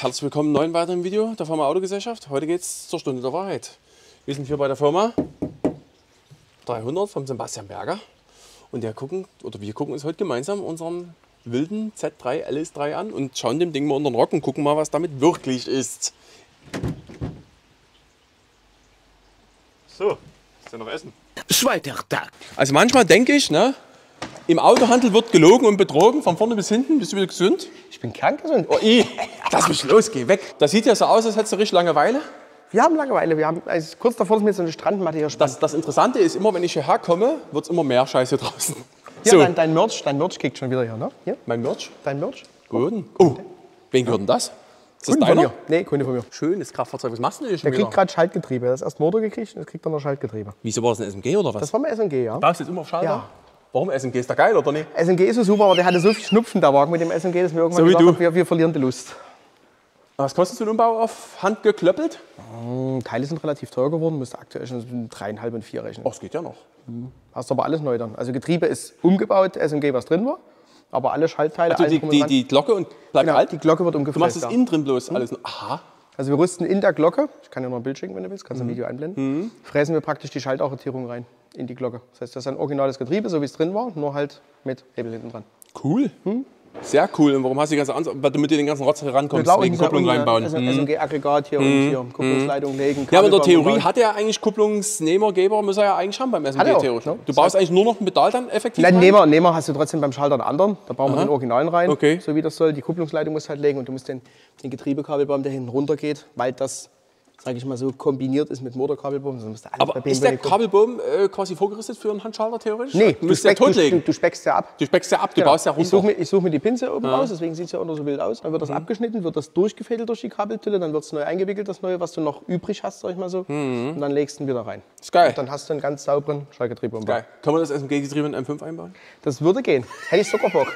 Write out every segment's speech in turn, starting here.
Herzlich willkommen im neuen weiteren Video der Firma Autogesellschaft. Heute geht es zur Stunde der Wahrheit. Wir sind hier bei der Firma 300 von Sebastian Berger und der gucken, oder wir gucken uns heute gemeinsam unseren wilden Z3 LS3 an und schauen dem Ding mal unter den Rock und gucken mal, was damit wirklich ist. So, ist ja noch Essen. Zweiter Tag. Also manchmal denke ich, ne, im Autohandel wird gelogen und betrogen, von vorne bis hinten. Bist du wieder gesund? Ich bin kerngesund. Oh, i, lass mich los, geh weg. Das sieht ja so aus, als hättest du richtig Langeweile. Wir haben Langeweile. Wir haben also kurz davor, dass wir so eine Strandmatte hier. Das, das Interessante ist, immer wenn ich hierher komme, wird es immer mehr Scheiße draußen. Hier, so, dein, dein Merch, dein Merch kickt schon wieder hier, ne? Hier, mein Merch. dein Merch. Gut. Oh, wen gehört denn das? Ist das Kunde von deiner? mir. Nee, Kunde von mir. Schönes Kraftfahrzeug. Was machst du denn hier schon Der kriegt wieder? gerade Schaltgetriebe. Er hat erst Motor gekriegt und jetzt kriegt er noch Schaltgetriebe. Wieso war das ein SMG oder was? Das war mein SMG, ja. Baust du jetzt immer auf Schalter? Ja. Warum SMG? Ist da geil oder nicht? SMG ist so super, aber der hatte so viel Schnupfen, der Wagen mit dem SMG, dass wir irgendwann So gesagt haben, wir, wir verlieren die Lust. Was kostet so ein Umbau auf Hand geklöppelt? Die Teile sind relativ teuer geworden, müsste aktuell schon dreieinhalb und vier rechnen. Oh, es geht ja noch. Hast aber alles neu dann. Also Getriebe ist umgebaut, SMG, was drin war, aber alle Schaltteile, Also alles die, die, die Glocke und bleibt genau, alt? die Glocke wird Du machst umgefräst. es ja. innen drin bloß alles. nur- Aha. Also wir rüsten in der Glocke, ich kann dir noch ein Bild schicken, wenn du willst, kannst du ein Video einblenden, fräsen wir praktisch die Schaltarretierung rein in die Glocke. Das heißt, das ist ein originales Getriebe, so wie es drin war, nur halt mit Hebel hinten dran. Cool. Sehr cool. Und warum hast du die ganze Ansatz? Weil du den ganzen Rotz herankommst, Klar, wegen ja Kupplung unten reinbauen. Also Mhm. SMG-Aggregat hier und hier, Kupplungsleitung legen. Ja, aber in der Theorie bauen. hat er eigentlich Kupplungsnehmer, Geber, muss er ja eigentlich haben beim Hat SMG auch, theoretisch. ne? Du baust eigentlich nur noch ein Pedal dann effektiv Nein, rein? Nehmer, Nehmer hast du trotzdem beim Schalter einen anderen. Da brauchen wir den Originalen rein, Okay. so wie das soll. Die Kupplungsleitung musst du halt legen und du musst den, den Getriebekabelbaum, der hinten runter geht, weil das, sage ich mal so, kombiniert ist mit Motorkabelbaum. Aber ist der. Kabelbogen äh, quasi vorgerüstet für einen Handschalter theoretisch? Nee, du ja speck, du, du, speckst ja ab. Du speckst ja ab, du Genau. baust ja Ich suche runter. mir, such mir die Pinze oben raus, deswegen sieht es ja auch noch so wild aus. Dann wird das abgeschnitten, wird das durchgefädelt durch die Kabeltülle, dann wird es neu eingewickelt, das neue, was du noch übrig hast, sag ich mal so. Und dann legst du ihn wieder rein. Ist geil. Und dann hast du einen ganz sauberen Schaltgetriebeumbau. Geil. Kann man das SMG-Getriebe in M5 einbauen? Das würde gehen. Hätte ich sogar Bock.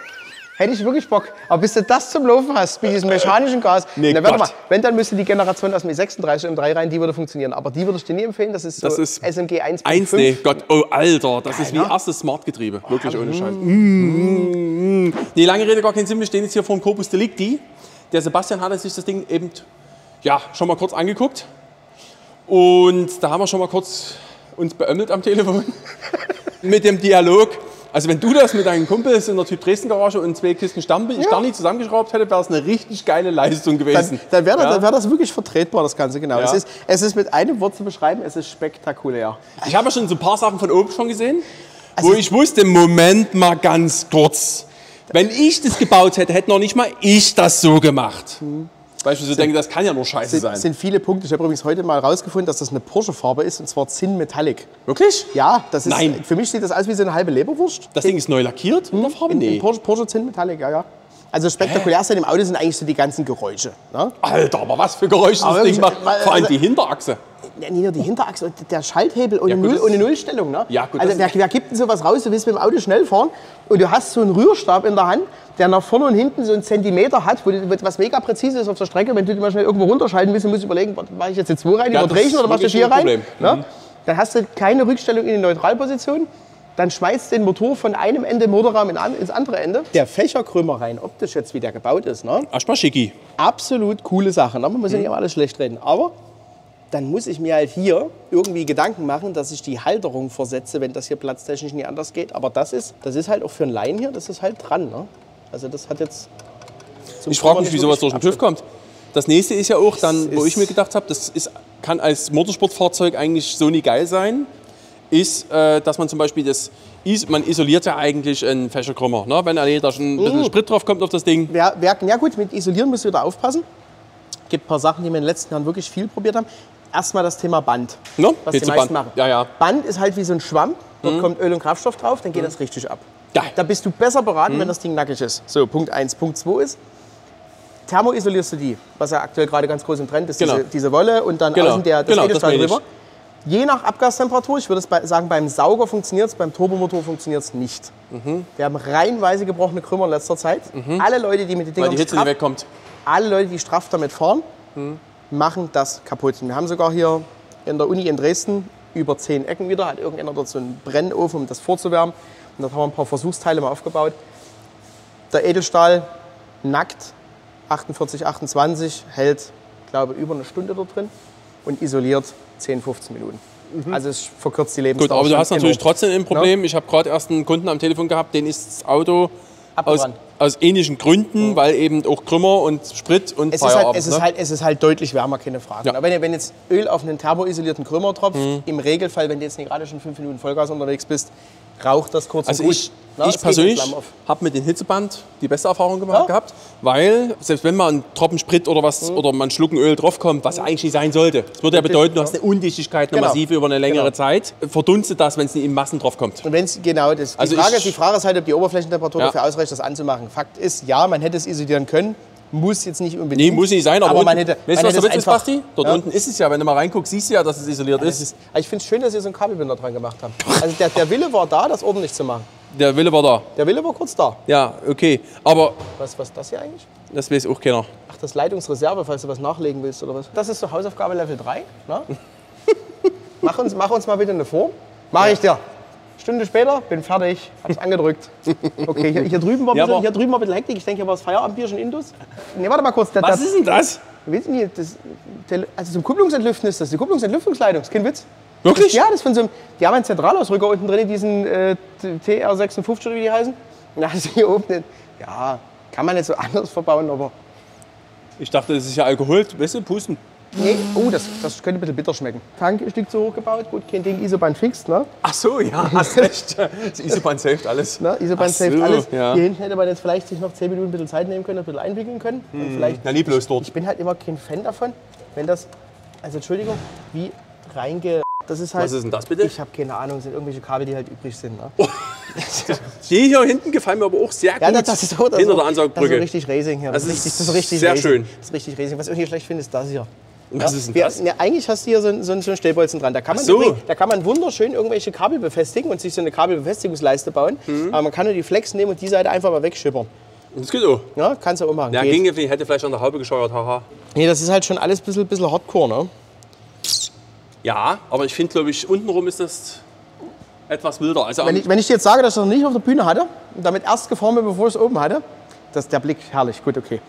Hätte ich wirklich Bock. Aber bis du das zum Laufen hast, mit diesem mechanischen Gas, Nee, na, warte Gott. mal, wenn, dann müsste die Generation aus dem E36 und M3 rein, die würde funktionieren. Aber die würde ich dir nie empfehlen, das ist so Das ist SMG 1.5. Eins, nee, Gott, oh Alter, das ist wie ne? erstes Smart-Getriebe. Wirklich ohne Scheiß. Mm, mm. Nee, lange Rede, gar keinen Sinn. Wir stehen jetzt hier vor dem Corpus Delicti. Der Sebastian hatte sich das Ding eben ja, schon mal kurz angeguckt. Und da haben wir schon mal kurz uns beömmelt am Telefon mit dem Dialog. Also wenn du das mit deinen Kumpels in der Typ Dresden Garage und zwei Kisten Starni zusammengeschraubt hättest, wäre es eine richtig geile Leistung gewesen. Dann, dann wäre das, Ja? wär das wirklich vertretbar, das Ganze, genau. Ja. Es, ist, es ist mit einem Wort zu beschreiben, es ist spektakulär. Ich habe ja schon so ein paar Sachen von oben schon gesehen, Also wo ich wusste, Moment mal ganz kurz. Wenn ich das gebaut hätte, hätte noch nicht mal ich das so gemacht. Weil ich mir so denke, das kann ja nur scheiße Es sein. sind viele Punkte. Ich habe übrigens heute mal rausgefunden, dass das eine Porsche-Farbe ist, und zwar Zinn Metallic. Wirklich? Ja, das ist, Nein. für mich sieht das aus wie so eine halbe Leberwurst. Das Ding ist neu lackiert in der Farbe? In, in Nee. Porsche, Porsche Zinn Metallic, ja, ja. Also spektakulärste im Auto sind eigentlich so die ganzen Geräusche. Ne? Alter, aber was für Geräusche Aber das Ding macht. Vor allem also- die Hinterachse. Ja, nicht nur die Hinterachse, der Schalthebel ohne, Ja, Null, das- ohne Nullstellung. Ne? Ja, gut, also das- wer, wer gibt denn sowas raus? Du willst mit dem Auto schnell fahren und du hast so einen Rührstab in der Hand, der nach vorne und hinten so einen Zentimeter hat, wo was mega präzise ist auf der Strecke. Wenn du mal schnell irgendwo runterschalten willst, musst du überlegen, mache ich jetzt jetzt wo rein, Ja, überdrehe ich das ihn oder machst du wirklich hier ein rein? Ne? Mhm. Dann hast du keine Rückstellung in die Neutralposition. Dann schmeißt den Motor von einem Ende Motorraum in an- ins andere Ende. Der Fächerkrümmer rein, optisch jetzt, wie der gebaut ist, ne? Erstmal schicki. absolut coole Sache. Ne? Man muss ja nicht immer alles schlecht reden. Aber dann muss ich mir halt hier irgendwie Gedanken machen, dass ich die Halterung versetze, wenn das hier platztechnisch nicht anders geht. Aber das ist, das ist halt auch für einen Laien hier, das ist halt dran. Ne? Also das hat jetzt... zum Ich frage mich, wie sowas durch den TÜV kommt. Das nächste ist ja auch dann, wo ich mir gedacht habe, das ist, kann als Motorsportfahrzeug eigentlich so nie geil sein, ist, äh, dass man zum Beispiel das, is man isoliert ja eigentlich einen Fächerkrümmer. Ne? Wenn da schon ein Mhm. bisschen Sprit drauf kommt auf das Ding. Wer, wer, ja gut, mit Isolieren müsst ihr wieder aufpassen. Es gibt ein paar Sachen, die wir in den letzten Jahren wirklich viel probiert haben. Erstmal das Thema Band, Ne? was die Hitzeband. meisten machen. Ja, ja. Band ist halt wie so ein Schwamm, dort kommt Öl und Kraftstoff drauf, dann geht das richtig ab. Geil. Da bist du besser beraten, wenn das Ding nackig ist. So, Punkt 1. Punkt 2 ist, thermoisolierst du die, was ja aktuell gerade ganz groß im Trend ist, Genau. diese, diese Wolle und dann Genau. außen der, das Genau, Edelstahl meine ich. Je nach Abgastemperatur, ich würde es bei, sagen, beim Sauger funktioniert es, beim Turbomotor funktioniert es nicht. Mhm. Wir haben reihenweise gebrochene Krümmer in letzter Zeit. Alle Leute, die mit den Weil Dingern die Hitze straff, nicht wegkommt. alle Leute, die straff damit fahren, Mhm. machen das kaputt. Wir haben sogar hier in der Uni in Dresden über zehn Ecken wieder, hat irgendjemand dort so einen Brennofen, um das vorzuwärmen. Und dort haben wir ein paar Versuchsteile mal aufgebaut. Der Edelstahl nackt 48, 28, hält, glaube über eine Stunde da drin und isoliert 10, 15 Minuten. Also es verkürzt die Mhm. Gut, Lebensdauer. aber du hast natürlich enorm. trotzdem ein Problem. Ich habe gerade erst einen Kunden am Telefon gehabt, den ist das Auto aus, aus ähnlichen Gründen, weil eben auch Krümmer und Sprit und Es ist, halt, es, ist ne? halt, es ist halt deutlich wärmer, keine Frage. Ja. Aber wenn, wenn jetzt Öl auf einen thermoisolierten Krümmer tropft, Mhm. im Regelfall, wenn du jetzt nicht gerade schon fünf Minuten Vollgas unterwegs bist, raucht das kurz Also und gut. ich, Na, ich persönlich habe mit dem Hitzeband die beste Erfahrung gemacht Ja. gehabt, weil selbst wenn mal ein Tropfen Sprit oder was Mhm. oder man Schlucken Öl draufkommt, was eigentlich nicht sein sollte, das würde ja bedeuten, du hast eine Undichtigkeit, eine Genau. massive über eine längere Genau. Zeit, verdunstet das, wenn es nicht in Massen draufkommt. Und wenn es genau das. Die, Also Frage, ich- die Frage ist halt, ob die Oberflächentemperatur Ja. dafür ausreicht, das anzumachen. Fakt ist, ja, man hätte es isolieren können, muss jetzt nicht unbedingt. Nee, muss nicht sein, aber, aber unten, man hätte. weißt du, was der Witz ist, Basti? Dort Ja. unten ist es ja, wenn du mal reinguckst, siehst du ja, dass es isoliert Das ist. ist, ich finde es schön, dass ihr so einen Kabelbinder dran gemacht habt. Also der, der Wille war da, das ordentlich zu machen. Der Wille war da. Der Wille war kurz da. Ja, okay. Aber Was was ist das hier eigentlich? das weiß auch keiner. Ach, das Leitungsreserve, falls du was nachlegen willst oder was? Das ist so Hausaufgabe Level 3. Na? mach, uns, mach uns mal bitte eine Form. Mach ich dir. Stunde später, bin fertig, hab's angedrückt. Okay, hier, hier, drüben war ein Ja, bisschen, hier drüben war ein bisschen Hektik. Ich denke, hier war das Feierabendbier schon Indus. Nee, warte mal kurz. Der, Was der, ist denn das? Weiß ich nicht, das, also zum Kupplungsentlüften ist das, die Kupplungsentlüftungsleitung, ist kein Witz. Wirklich? Das, ja, das ist von so einem, die haben einen Zentralausrücker unten drin, diesen äh, TR56 oder wie die heißen. Und da hast du hier oben, den, ja, kann man nicht so anders verbauen, aber Ich dachte, das ist ja Alkohol. Weißt du, pusten. nee, oh, das, das könnte ein bisschen bitter schmecken. Tank ein Stück zu hoch gebaut, gut, kein Ding, Isobahn fixt, ne? Ach so, ja, hast recht. Das Isobahn saved alles. ne? Isobahn saved so, alles. ja. Hier hinten hätte man jetzt vielleicht sich noch 10 Minuten ein bisschen Zeit nehmen können, ein bisschen einwickeln können. Und vielleicht, Na, nie bloß dort. ich bin halt immer kein Fan davon, wenn das, also Entschuldigung, wie reinge... Das ist halt, Was ist denn das bitte? Ich habe keine Ahnung, sind irgendwelche Kabel, die halt übrig sind. Ne? Die hier hinten gefallen mir aber auch sehr gut. Ja, das, das ist so, das Hinter der Ansaugbrücke. Das ist richtig Racing hier. Das ist ist richtig, das ist richtig sehr Racing. schön. Das ist richtig Racing. Was ich irgendwie schlecht finde, ist das hier. Was ist denn Wir, das? ne, eigentlich hast du hier so, ein- so, ein- so ein Stellbolzen dran. Da kann, man so. da kann man wunderschön irgendwelche Kabel befestigen und sich so eine Kabelbefestigungsleiste bauen. Mhm. Aber man kann nur die Flex nehmen und die Seite einfach mal wegschippern. Das geht auch. Ja, kannst du auch machen. Ja, Geht. ging, ich hätte vielleicht an der Haube gescheuert, haha. Nee, das ist halt schon alles ein bisschen, bisschen Hardcore, ne? Ja, aber ich finde, glaube ich, untenrum ist das etwas wilder. Also Wenn ich, wenn ich dir jetzt sage, dass ich das noch nicht auf der Bühne hatte und damit erst geformt bin, bevor ich es oben hatte, das ist der Blick herrlich. Gut, okay.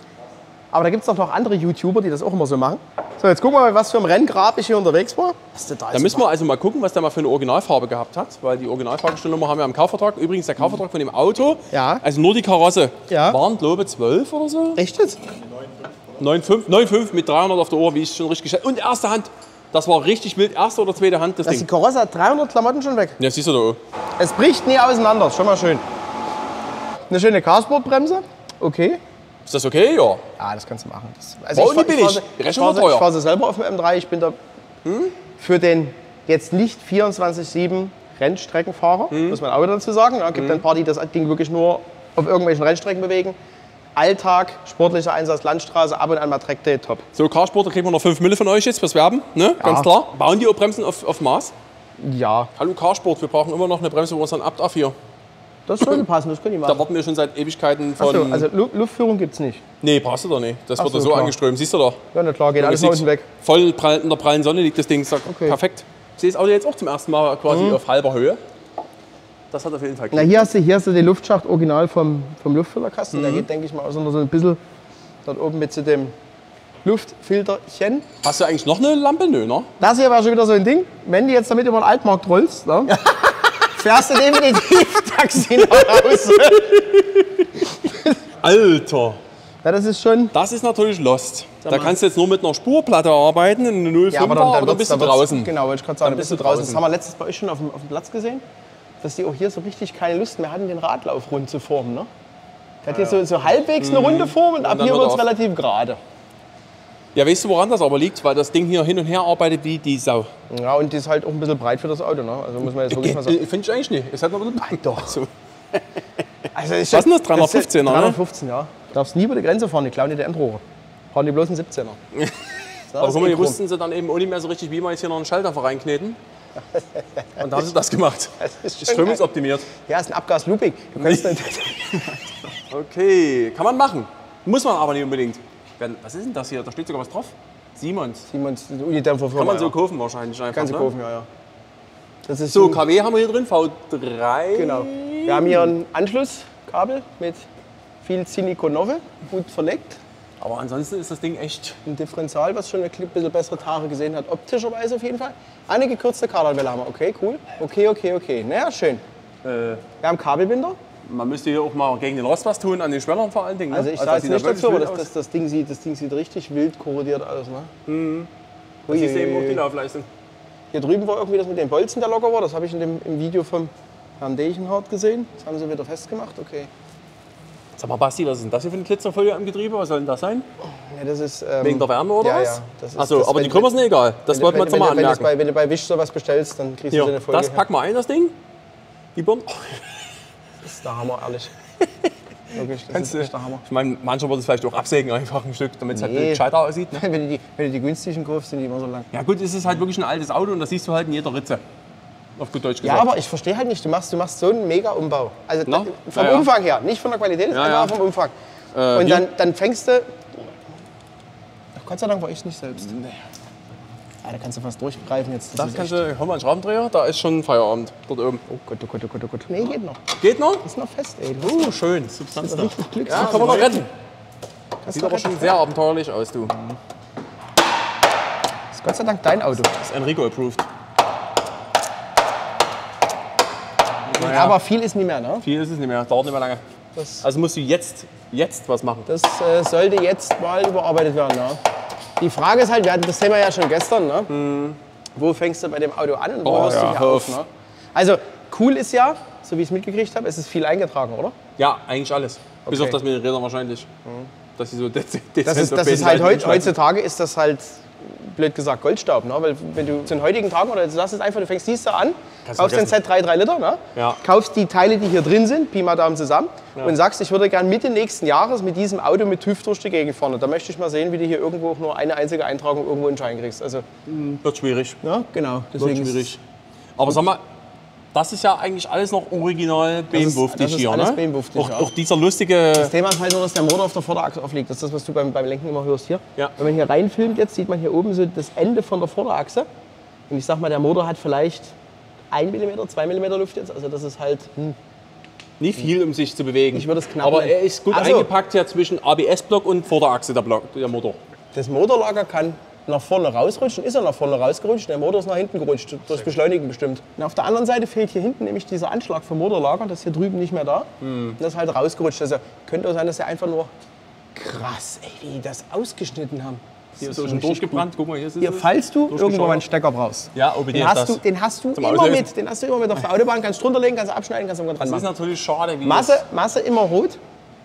Aber da gibt es doch noch andere YouTuber, die das auch immer so machen. So, jetzt gucken wir mal, was für ein Renngrab ich hier unterwegs war. Was da Da müssen wir also mal gucken, was der mal für eine Originalfarbe gehabt hat, weil die Originalfahrgestellnummer haben wir am Kaufvertrag. Übrigens der Kaufvertrag von dem Auto, Ja. also nur die Karosse, Ja. waren glaube ich 12 oder so. Echt jetzt? 9,5 9,5 mit 300 auf der Ohr, wie ich es schon richtig gestellt Und erste Hand, das war richtig wild, erste oder zweite Hand das Das die Ding. Karosse hat 300 Klamotten schon weg. Ja, siehst du da auch. Es bricht nie auseinander, schon mal schön. Eine schöne Carsportbremse. Okay. Ist das okay? Ja. Ja, das kannst du machen. Das, also War auch fahr- nicht billig. Die Ich Rechnung fahre war teuer. fahr sie selber auf dem M3. Ich bin da für den jetzt nicht 24-7 Rennstreckenfahrer, muss man auch dazu sagen. Es gibt ein paar, die das Ding wirklich nur auf irgendwelchen Rennstrecken bewegen. Alltag, sportlicher Einsatz, Landstraße, ab und an mal Trackday, top. So, Carsporter kriegen wir noch 5 Mille von euch jetzt fürs Werben, ne? Ganz Ja. klar. Bauen die auch Bremsen auf, auf Maß? Ja, Hallo Carsport, wir brauchen immer noch eine Bremse, wo uns dann abt A4. das sollte passen, das können die Da machen. warten wir schon seit Ewigkeiten von. so, also Lu Luftführung gibt es nicht. nee, du doch nicht. Das Ach wird so, so, klar. angeströmt. Siehst du doch. Ja, na klar, geht alles nach unten weg. Voll in der prallen Sonne liegt das Ding. Sag, Okay. Perfekt. Ich sehe das Auto jetzt auch zum ersten Mal quasi auf halber Höhe. Das hat auf jeden Fall Na, hier hast du, hier hast du den Luftschacht original vom, vom Luftfilterkasten. Der geht, denke ich mal, so ein bisschen dort oben mit zu dem Luftfilterchen. Hast du eigentlich noch eine Lampe? Nö, ne? Das hier war schon wieder so ein Ding. Wenn du jetzt damit über den Altmarkt rollst, ne, fährst du definitiv Taxi nach Hause. Alter, Ja, das ist schon. das ist natürlich lost. Da kannst du jetzt nur mit einer Spurplatte arbeiten, eine 05er, aber dann, wird's- bist du draußen. Genau, wollte ich gerade sagen, dann bist du draußen. Das haben wir letztes bei euch schon auf dem, auf dem Platz gesehen, dass die auch hier so richtig keine Lust mehr hatten, den Radlauf rund zu formen. Ne? Der hat hier so, so halbwegs eine runde Form und ab Mhm. dann hier wird es relativ gerade. Ja, weißt du, woran das aber liegt? Weil das Ding hier hin und her arbeitet wie die Sau. Ja, und die ist halt auch ein bisschen breit für das Auto. Ne? Also muss man jetzt wirklich mal sagen. Äh, Finde ich eigentlich nicht. Es hat noch ein bisschen Doch. So. Also ist Was ist das? 315er, ne? 315, ja. Du darfst nie über die Grenze fahren, die klauen dir die Endrohre. Fahren die bloß einen 17er. Aber guck mal, hier wussten sie dann eben auch nicht mehr so richtig, wie man jetzt hier noch einen Schalter reinkneten. Und da haben sie das gemacht. Das ist Die schon Strömung geil. ist optimiert. Ja, ist ein Abgas-Looping. Du. Okay, kann man machen. Muss man aber nicht unbedingt. Was ist denn das hier? Da steht sogar was drauf. Siemens. Siemens, Unidämpfer Kann man so ja. kaufen wahrscheinlich einfach. Kannst du ne? kaufen, ja, ja. Das ist So, KW haben wir hier drin, V3. Genau. Wir haben hier ein Anschlusskabel mit viel Silikonove, gut verlegt. Aber ansonsten ist das Ding echt. Ein Differential, was schon ein bisschen bessere Tage gesehen hat. Optischerweise auf jeden Fall. Eine gekürzte Kardanwelle haben wir. Okay, cool. Okay, okay, okay. Naja, schön. Äh, Wir haben Kabelbinder. man müsste hier auch mal gegen den Rost was tun, an den Schwellern vor allen Dingen. Ne? Also ich sage sieht jetzt nicht dazu, aber das, das, das, Ding sieht, das Ding sieht richtig wild korrodiert aus. Ne? Das ist eben auch die. Laufleistung. Hier drüben war irgendwie das mit den Bolzen, der locker war. Das habe ich in dem, im Video vom Herrn Deichenhardt gesehen. Das haben sie wieder festgemacht. Okay. Sag mal, Basti, was ist denn das hier für eine Glitzerfolie am Getriebe? Was soll denn das sein? Ja, das ist, ähm, Wegen der Wärme oder ja, was? Ja, das ist- Achso, das- aber wenn- die Krümmer sind egal. Das wenn- wollten wir jetzt nochmal anmerken. bei, wenn du bei Wisch sowas bestellst, dann kriegst du so Hier, eine Folie. das pack mal ein, das Ding. Die Birne. Das ist der Hammer, ehrlich. Wirklich, das Kannst ist du, echt der Hammer. ich meine, mancher würde es vielleicht auch absägen, einfach ein Stück, damit es halt Nee. gescheiter aussieht. Ne? Wenn du, die, wenn du die günstigen kaufst, sind die immer so lang. Ja gut, es ist halt wirklich ein altes Auto und das siehst du halt in jeder Ritze. Auf gut Deutsch Ja, gesagt. aber ich verstehe halt nicht, du machst, du machst so einen mega Umbau. Also Na? da- vom Ja, ja. Umfang her, nicht von der Qualität, Ja, einfach ja. vom Umfang. Äh, Und dann, dann fängst du. Ach, Gott sei Dank war ich nicht selbst. Ah, da kannst du fast durchgreifen jetzt. das ist kannst echt- du, hol mal einen Schraubendreher, da ist schon Feierabend, dort oben. Oh Gott, oh Gott, oh Gott, oh Gott. Nee, geht noch. Geht noch? Ist noch fest, ey. Oh, schön, Substanz noch da. richtig Glück. Ja, kann man noch retten. Das Sieht aber schon sehr abenteuerlich aus, du. ist Gott sei Dank dein Auto. Das ist Enrico-approved. Aber viel ist nicht mehr, ne? Viel ist es nicht mehr, dauert nicht mehr lange. Das, Also musst du jetzt, jetzt was machen. das äh, sollte jetzt mal überarbeitet werden, ne? Die Frage ist halt, wir hatten das Thema ja schon gestern, ne? Wo fängst du bei dem Auto an und wo Hm. Oh hörst du ja, hier hör auf? Ne? Also, cool ist ja, so wie ich es mitgekriegt habe, es ist viel eingetragen, oder? Ja, eigentlich alles. Bis Okay. auf das mit den Rädern wahrscheinlich. Dass sie so Das ist, das ist halt heutzutage ist das halt blöd gesagt Goldstaub, ne? Weil wenn du zu den heutigen Tagen oder du sagst es einfach, du fängst dies da an, Kannst kaufst den vergessen. Z3 3 Liter, ne? Ja. kaufst die Teile, die hier drin sind, Pi mal Daumen zusammen und sagst, ich würde gern Mitte nächsten Jahres mit diesem Auto mit TÜV durch die Gegend fahren. Und da möchte ich mal sehen, wie du hier irgendwo auch nur eine einzige Eintragung irgendwo einen Schein kriegst. Also, Wird schwierig. ja, genau. Wird schwierig. Aber sag mal, das ist ja eigentlich alles noch original ist hier, alles ne? BMW-wuftig, auch, auch dieser lustige... Das Thema ist halt nur, dass der Motor auf der Vorderachse aufliegt. Das ist das, was du beim, beim Lenken immer hörst hier. Ja. Wenn man hier reinfilmt, jetzt sieht man hier oben so das Ende von der Vorderachse. Und ich sag mal, der Motor hat vielleicht 1 mm, 2 mm Luft jetzt. Also das ist halt, hm, Nie viel, um sich zu bewegen. Ich würde es knapp Aber er ist gut Ach so. eingepackt ja zwischen ABS-Block und Vorderachse, der, Block, der Motor. das Motorlager kann nach vorne rausrutschen. Ist er nach vorne rausgerutscht? Der Motor ist nach hinten gerutscht. Durch Beschleunigen bestimmt. Und auf der anderen Seite fehlt hier hinten nämlich dieser Anschlag vom Motorlager. Das ist hier drüben nicht mehr da. Und das ist halt rausgerutscht. Also könnte auch sein, dass er einfach nur krass, ey, wie die das ausgeschnitten haben. Hier ist Das so schon durchgebrannt. Guck mal, hier ist Hier, falls du irgendwo einen Stecker brauchst, Ja, OBD den hast, das. du, den hast du immer Auslösen. mit. Den hast du immer mit auf der Autobahn, kannst drunter legen, kannst abschneiden, kannst irgendwann dran Das ist machen. natürlich schade. Wie Masse, Masse immer rot,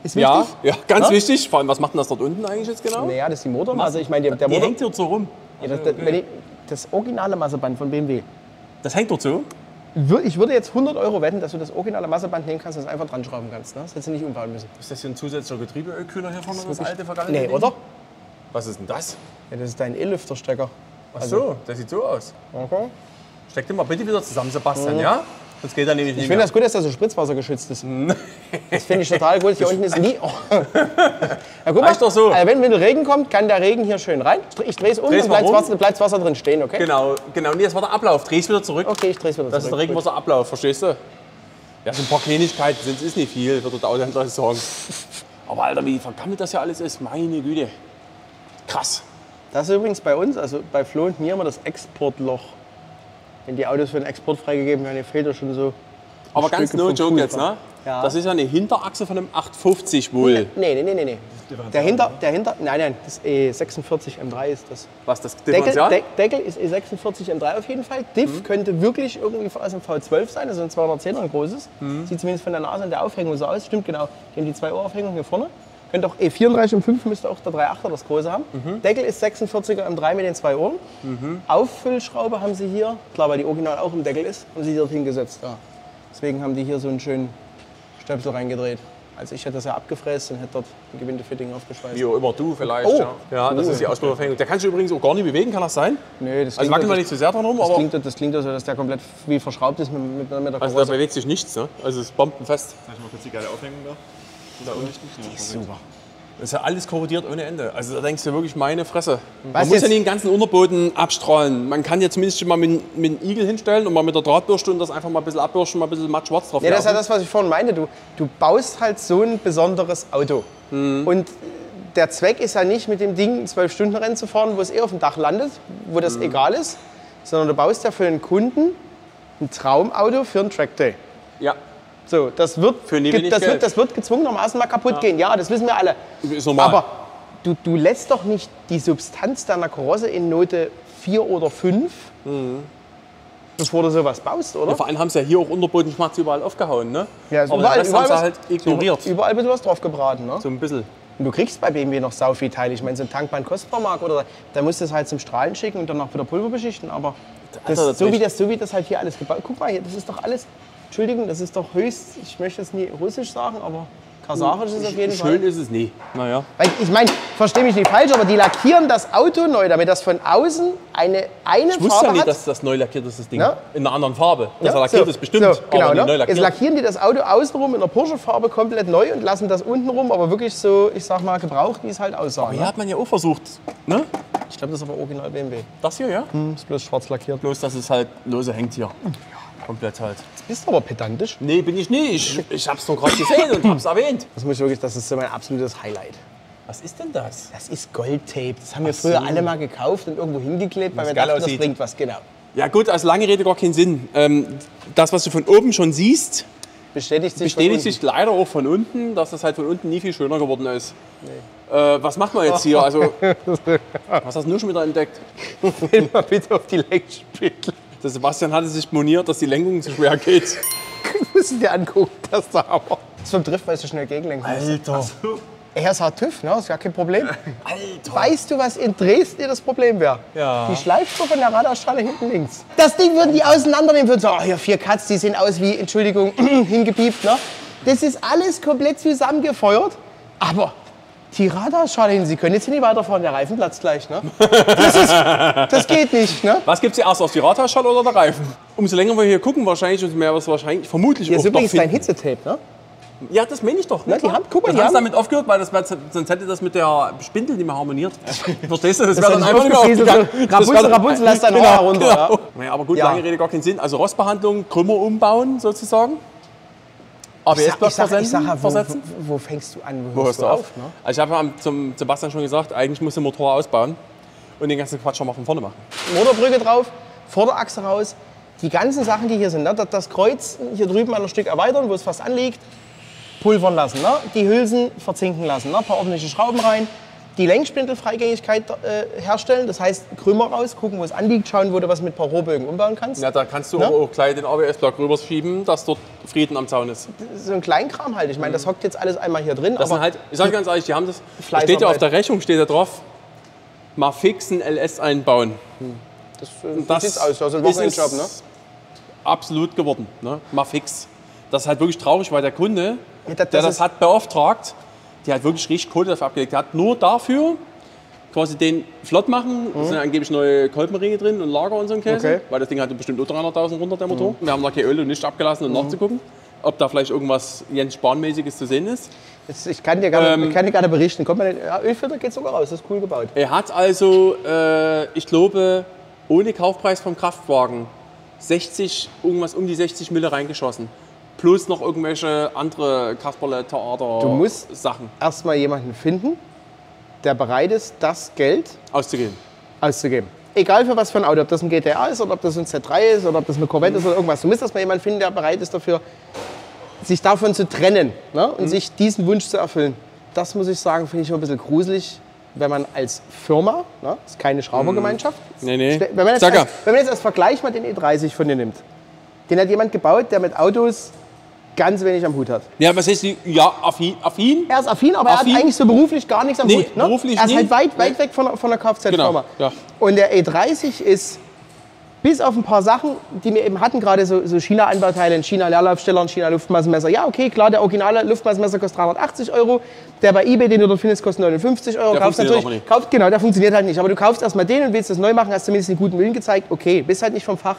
ist wichtig. Ja, ja, ganz Ja? wichtig. Vor allem, was macht denn das dort unten eigentlich jetzt genau? Naja, das ist die Motormasse. Ich meine, der, der Die Motor, hängt dort so rum. ja, das, das, ich, das originale Masseband von BMW. Das hängt dort so. Ich würde jetzt 100 Euro wetten, dass du das originale Masseband nehmen kannst und es einfach dran schrauben kannst. Ne? Das hättest du nicht umbauen müssen. Ist das hier ein zusätzlicher Getriebeölkühler hier vorne, das alte vergangene Nee, Ding? oder? Was ist denn das? Ja, das ist dein E-Lüfterstecker. Ach so, das sieht so aus. Okay. Steck den mal bitte wieder zusammen, Sebastian, ja? Sonst geht er nämlich nicht Ich finde das gut, dass das so spritzwassergeschützt ist. Das finde ich total gut. Hier unten ist nie. Oh. Ja, guck mal, Reicht doch so. Also wenn, wenn Regen kommt, kann der Regen hier schön rein. Ich drehe es um, Dreh's dann mal bleibt. Wasser, bleibt Wasser drin stehen, okay? Genau, genau. Nee, das war der Ablauf. Dreh's wieder zurück. Okay, ich drehe es wieder Das ist der zurück. Regenwasserablauf, verstehst du? Ja, so ein paar Kleinigkeiten sind ist nicht viel, würde der Autohändler sagen. Aber Alter, wie vergammelt das ja alles ist, meine Güte. Krass. Das ist übrigens bei uns, also bei Flo und mir, immer das Exportloch. Wenn die Autos für den Export freigegeben werden, fehlt ja schon so. Aber ganz Stücke no joke jetzt, ne? Ja. Das ist ja eine Hinterachse von einem 850 wohl. Nee, nee, nee, nee. nee. Der hinter, der hinter, nein, nein, das E46 M3 ist das. Was das Deckel? Deck, Deckel ist E46 M3 auf jeden Fall. Diff könnte wirklich irgendwie aus dem V12 sein, also ein 210er ein großes. Sieht zumindest von der Nase und der Aufhängung so aus. Stimmt genau. Die haben die zwei Ohraufhängungen hier vorne. Könnte auch E34 und 5 müsste auch der 3.8er das große haben. Deckel ist 46er M3 mit den zwei Ohren. Auffüllschraube haben sie hier, klar, weil die Original auch im Deckel ist, haben sie dort hingesetzt. Ja. Deswegen haben die hier so einen schönen Stöpsel reingedreht. Also ich hätte das ja abgefräst und hätte dort ein Gewindefitting aufgeschweißt. Wie auch immer du vielleicht. Oh. Ja. ja, das Oh. ist die Auspuffaufhängung. Der kannst du übrigens auch gar nicht bewegen, kann das sein? Nee, das Also klingt wackeln wir nicht zu sehr dran rum, Das aber klingt, das klingt so, dass der komplett wie verschraubt ist mit, mit, mit der also da Karosse. bewegt sich nichts. Ne? Also es ist bombenfest. Sag ich mal kurz die geile Aufhängung da. Da unten. Ja, Super. Das ist ja alles korrodiert ohne Ende. Also da denkst du wirklich, meine Fresse. Man Was muss jetzt- ja nicht den ganzen Unterboden abstrahlen. Man kann ja zumindest schon mal mit, mit einem Igel hinstellen und mal mit der Drahtbürste und das einfach mal ein bisschen abbürsten, mal ein bisschen matt schwarz drauf Ja, das ist ja das, was ich vorhin meinte. Du, du baust halt so ein besonderes Auto. Mhm. Und der Zweck ist ja nicht, mit dem Ding ein 12-Stunden-Rennen zu fahren, wo es eh auf dem Dach landet, wo Mhm. das egal ist, sondern du baust ja für einen Kunden ein Traumauto für einen Trackday. Ja, So, das wird, das wird, das wird gezwungenermaßen mal kaputt gehen. Ja, das wissen wir alle. ist normal. Aber du, du lässt doch nicht die Substanz deiner Karosse in Note 4 oder 5, bevor du sowas baust, oder? ja, vor allem haben sie ja hier auch Unterbodenschmerz überall aufgehauen. Ne? Ja, Aber überall, den Rest haben überall, sie halt ignoriert. Überall wird was drauf gebraten. Ne? So ein bisschen. Und du kriegst bei BMW noch sau viel Teile. Ich meine, so ein Tankband kostbar mag oder da musst du es halt zum Strahlen schicken und dann noch wieder Pulver beschichten. Aber das, Alter, das so, wie das, so wie das halt hier alles gebaut Guck mal hier, das ist doch alles. Entschuldigung, das ist doch höchst, ich möchte es nie russisch sagen, aber kasarisch ist es auf jeden Schön Fall. ist es nie. Naja. Weil ich meine, verstehe mich nicht falsch, aber die lackieren das Auto neu, damit das von außen eine, eine Ich wusste Farbe ja nicht, hat. dass das neu lackiert ist, das Ding. Ja. In einer anderen Farbe. Das Ja, lackiert so, ist bestimmt, so, genau, aber nicht ne? neu Jetzt lackiert. lackieren die das Auto außenrum in der Porsche-Farbe komplett neu und lassen das untenrum, aber wirklich so, ich sag mal, gebraucht, wie es halt aussah. Hier Ne? hat man ja auch versucht. Ne? Ich glaube, das ist aber original BMW. Das hier, ja? Ist bloß schwarz lackiert. Bloß, dass es halt lose hängt hier. Komplett halt. Bist aber pedantisch. Nee, bin ich nicht. Ich, ich hab's nur gerade gesehen und hab's erwähnt. Das muss ich wirklich, das ist so mein absolutes Highlight. Was ist denn das? Das ist Goldtape. Das haben wir früher alle mal gekauft und irgendwo hingeklebt, weil wir dachten, das aussieht. bringt was. Genau. Ja gut, also lange Rede gar keinen Sinn. Ähm, das, was du von oben schon siehst, Bestätigt sich bestätigt sich leider auch von unten, dass das halt von unten nie viel schöner geworden ist. Äh, was machen wir jetzt hier? Also, was hast du schon wieder entdeckt? Will mal bitte auf die Lenkspittel. Der Sebastian hatte sich moniert, dass die Lenkung zu schwer geht. musst du dir angucken, das ist der Hammer. Das vom Drift, weil du schnell gegenlenken musst. Alter. Er ist halt TÜV, ne? ist ja kein Problem. Alter. Weißt du, was in Dresden das Problem wäre? Ja. Die Schleifspur von der Radarschale hinten links. Das Ding würden die auseinandernehmen, würden sagen, oh, hier vier Cuts, die sehen aus wie, Entschuldigung, hingepiept. Ne? Das ist alles komplett zusammengefeuert. Aber die Radarschale hinten, Sie können jetzt hier nicht weiterfahren, der Reifen platzt gleich. Ne? Das, ist, das geht nicht. Ne? Was gibt's zuerst, auf die Radhausschale oder der Reifen? Umso länger wir hier gucken, wahrscheinlich, umso mehr was wahrscheinlich, vermutlich Hier ist übrigens dein. Hitzetape. Ne? Ja, das meine ich doch. Ne? Na, die haben- guck mal, das die haben damit aufgehört, weil das, sonst hätte das mit der Spindel nicht mehr harmoniert. Verstehst du? Das, Das wäre dann einfach nicht mehr aufgegangen. Rapunzel, Rapunzel, lass dein genau, Haar runter, ja. Genau. Naja, aber gut, Ja. lange Rede, gar keinen Sinn. Also Rostbehandlung, Krümmer umbauen sozusagen. Ich ABS-Block sag, versenden, wo, versetzen. wo, wo fängst du an? Wo hörst du auf? Ne? Also ich habe ja zum Sebastian schon gesagt, eigentlich muss der Motor ausbauen und den ganzen Quatsch schon mal von vorne machen. Motorbrücke drauf, Vorderachse raus. Die ganzen Sachen, die hier sind, ne? das, Kreuz hier drüben ein Stück erweitern, wo es fast anliegt, pulvern lassen. Ne? Die Hülsen verzinken lassen, ne? ein paar ordentliche Schrauben rein. Die Lenkspindelfreigängigkeit äh, herstellen, das heißt Krümmer raus, gucken, wo es anliegt, schauen, wo du was mit ein paar Rohbögen umbauen kannst. Ja, da kannst du Ne? auch gleich den ABS-Block rüberschieben, dass dort Frieden am Zaun ist. So ein Kleinkram halt. Ich meine, das hockt jetzt alles einmal hier drin. Das aber halt, ich sage ganz ehrlich, die haben das, steht ja auf der Rechnung, steht da drauf, mal fixen LS einbauen. das, äh, Das sieht's aus. Das ist ein ist Wochenendjob, ne? absolut geworden. Ne? Mal fix. Das ist halt wirklich traurig, weil der Kunde, Ja, das- der das ist- hat beauftragt, der hat wirklich richtig Kohle dafür abgelegt. Der hat nur dafür quasi den flott machen. Da sind angeblich neue Kolbenringe drin und Lager und so ein Käse. Mhm. Okay. Mhm. Weil das Ding hat bestimmt nur 300.000 runter, der Motor. Wir haben da kein Öl und nicht abgelassen, um nachzugucken, ob da vielleicht irgendwas Jens Spahn-mäßiges zu sehen ist. Jetzt, ich kann dir gerne, Ähm, kann dir berichten. Kommt mal, ja, Ölfilter geht sogar raus, das ist cool gebaut. Er hat also, äh, ich glaube, ohne Kaufpreis vom Kraftwagen 60, irgendwas um die 60 Mille reingeschossen. Plus noch irgendwelche andere Kasperle, Theater, Du musst- Erstmal jemanden finden, der bereit ist, das Geld auszugeben. auszugeben. Egal für was für ein Auto, ob das ein GTA ist oder ob das ein Z3 ist oder ob das eine Corvette ist oder irgendwas. Du musst erstmal jemanden finden, der bereit ist dafür, sich davon zu trennen ne? und Mhm. sich diesen Wunsch zu erfüllen. Das muss ich sagen, finde ich immer ein bisschen gruselig, wenn man als Firma, ne? das ist keine Schraubergemeinschaft, Nee, nee. Ste- Wenn man, jetzt als, wenn man jetzt als Vergleich mal den E30 von dir nimmt, den hat jemand gebaut, der mit Autos ganz wenig am Hut hat. Ja, was heißt die? Ja, affin. affin? Er ist affin, aber er Affin? hat eigentlich so beruflich gar nichts am Nee, Hut. Ne? beruflich er ist halt weit, weit weg von, der- von der Kfz-Firma. Genau, ja. Und der E30 ist bis auf ein paar Sachen, die wir eben hatten, gerade so, so China-Anbauteile, China-Leerlaufsteller, China-Luftmassenmesser. Ja, okay, klar, der originale Luftmassenmesser kostet 380 Euro. Der bei eBay, den du dort findest, kostet 59 Euro. Der Kaufst funktioniert aber nicht. Kaufst, genau, der funktioniert halt nicht. Aber du kaufst erstmal den und willst das neu machen, hast zumindest einen guten Willen gezeigt. Okay, bist halt nicht vom Fach.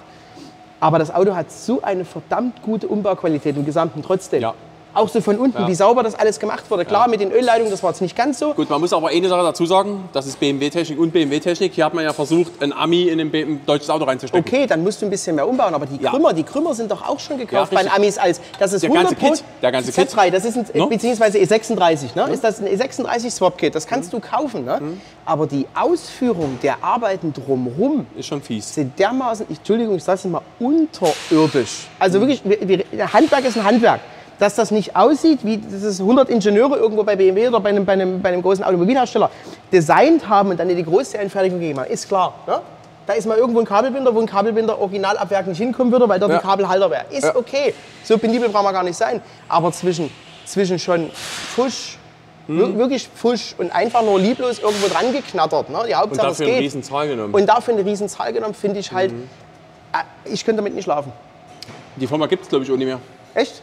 Aber das Auto hat so eine verdammt gute Umbauqualität im Gesamten trotzdem. Ja. Auch so von unten, Ja. wie sauber das alles gemacht wurde. Klar, mit den Ölleitungen, das war jetzt nicht ganz so. Gut, man muss aber eine Sache dazu sagen, das ist BMW-Technik und BMW-Technik. Hier hat man ja versucht, ein Ami in ein, deutsches Auto reinzustecken. Okay, dann musst du ein bisschen mehr umbauen, aber die Ja. Krümmer, die Krümmer sind doch auch schon gekauft Ja, bei den. Amis als, das ist Der 100 ganze Kit, der ganze Kit. Z3, das ist ein, Ne? beziehungsweise E36, ne? ist das ein E36 Swap Kit, das kannst Mhm. du kaufen, ne? aber die Ausführung der Arbeiten drumherum Ist schon fies. sind dermaßen, ich- Entschuldigung, ich sage es mal, unterirdisch. Mhm. Also wirklich, wir, wir, Handwerk ist ein Handwerk. Dass das nicht aussieht, wie das ist 100 Ingenieure irgendwo bei BMW oder bei einem, bei einem, bei einem großen Automobilhersteller designt haben und dann in die Großserienfertigung gegeben haben, ist klar. Ne? Da ist mal irgendwo ein Kabelbinder, wo ein Kabelbinder originalabwerk nicht hinkommen würde, weil dort Ja. ein Kabelhalter wäre. Ist Ja. okay. So penibel brauchen wir gar nicht sein. Aber zwischen, zwischen schon Fusch, Mhm. wir- wirklich Fusch und einfach nur lieblos irgendwo dran geknattert. Ne? Die Und Hauptsache, dafür es eine geht. riesen Zahl genommen. Und dafür eine riesen Zahl genommen, finde ich halt, Mhm. äh, ich könnte damit nicht schlafen. Die Firma gibt es, glaube ich, auch nicht mehr. Echt?